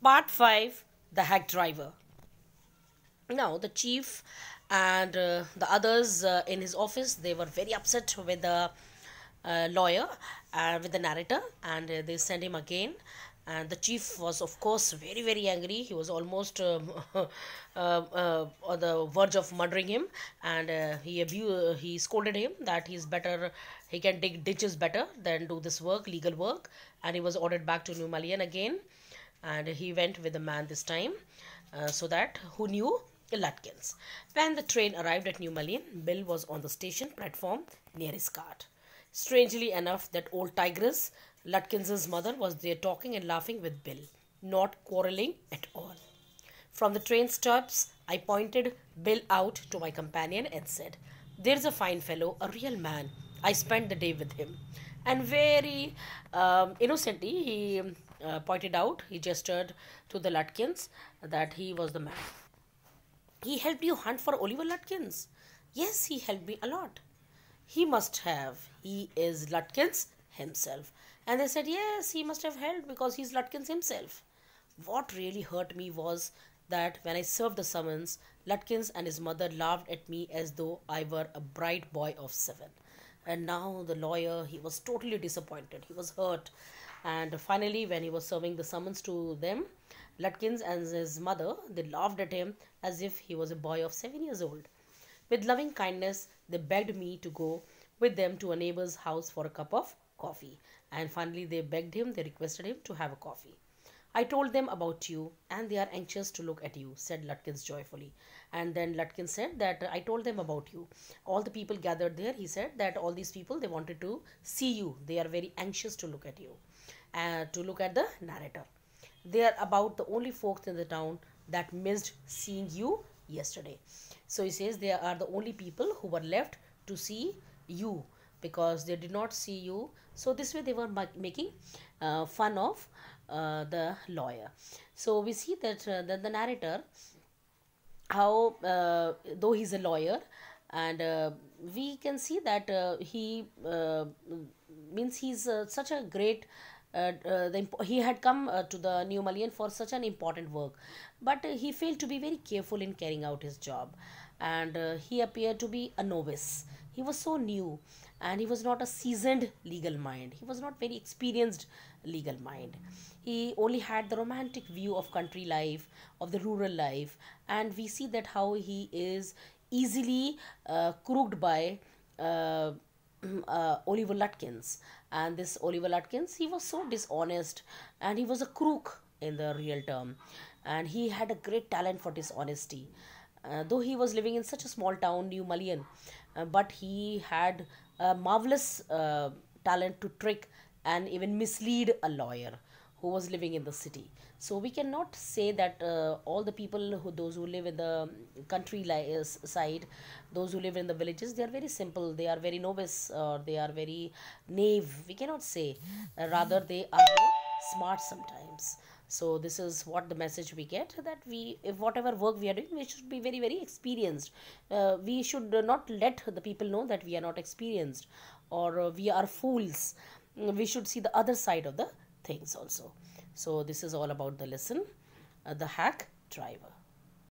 Part 5 The Hack Driver. Now, the chief and uh, the others uh, in his office they were very upset with the uh, lawyer and with the narrator, and uh, they sent him again. And the chief was, of course, very very angry. He was almost um, uh, uh, on the verge of murdering him, and uh, he abused, he scolded him that he's better, he can dig ditches better than do this work, legal work. And he was ordered back to New Mullion again and he went with the man this time uh, so that who knew Lutkins. When the train arrived at New Mullion, Bill was on the station platform near his cart. Strangely enough, that old tigress, Lutkins's mother, was there talking and laughing with Bill, not quarreling at all. From the train stops, I pointed Bill out to my companion and said, There's a fine fellow, a real man. I spent the day with him. And very um, innocently, he uh, pointed out, he gestured to the Lutkins that he was the man. He helped you hunt for Oliver Lutkins? Yes, he helped me a lot. He must have. He is Lutkins himself. And they said, yes, he must have helped because he's Lutkins himself. What really hurt me was that when I served the summons, Lutkins and his mother laughed at me as though I were a bright boy of seven. And now the lawyer, he was totally disappointed. He was hurt. And finally, when he was serving the summons to them, Lutkins and his mother, they laughed at him as if he was a boy of seven years old. With loving kindness, they begged me to go with them to a neighbor's house for a cup of coffee. And finally, they begged him, they requested him to have a coffee. I told them about you, and they are anxious to look at you, said Lutkins joyfully. And then Lutkins said that I told them about you. All the people gathered there, he said that all these people, they wanted to see you. They are very anxious to look at you, uh, to look at the narrator. They are about the only folks in the town that missed seeing you yesterday. So he says they are the only people who were left to see you because they did not see you. So this way they were making uh, fun of uh, the lawyer. So we see that uh, the, the narrator, how uh, though he's a lawyer, and uh, we can see that uh, he means he's such a great. Uh, uh, the, he had come uh, to the New Mullion for such an important work, but he failed to be very careful in carrying out his job, and he appeared to be a novice. He was so new, and he was not a seasoned legal mind. He was not very experienced legal mind. He only had the romantic view of country life, of the rural life, and we see that how he is easily uh, crooked by uh, uh, Oliver Lutkins. And this Oliver Lutkins, he was so dishonest and he was a crook in the real term. And he had a great talent for dishonesty. Uh, though he was living in such a small town, New Mullion, uh, but he had a marvelous uh, talent to trick and even mislead a lawyer who was living in the city. So we cannot say that uh, all the people who those who live in the country uh, side, those who live in the villages, they are very simple. They are very novice or they are very naive. We cannot say. Uh, rather, they are smart sometimes. So this is what the message we get that we, if whatever work we are doing, we should be very very experienced. Uh, we should not let the people know that we are not experienced or uh, we are fools. Mm, We should see the other side of the things also. So this is all about the lesson, uh, the hack driver.